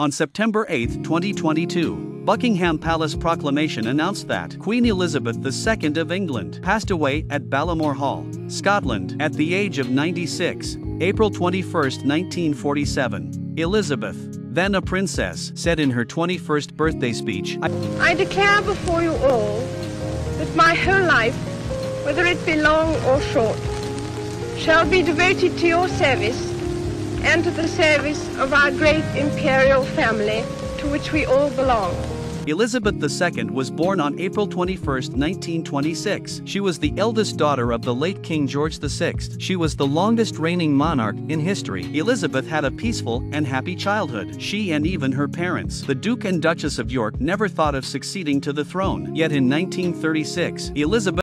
On September 8, 2022, Buckingham Palace proclamation announced that Queen Elizabeth II of England passed away at Balmoral Hall, Scotland, at the age of 96, April 21, 1947. Elizabeth, then a princess, said in her 21st birthday speech, I declare before you all that my whole life, whether it be long or short, shall be devoted to your service and to the service of our great imperial family to which we all belong. Elizabeth II was born on April 21, 1926. She was the eldest daughter of the late King George VI. She was the longest reigning monarch in history. Elizabeth had a peaceful and happy childhood. She and even her parents, the Duke and Duchess of York, never thought of succeeding to the throne. Yet in 1936, Elizabeth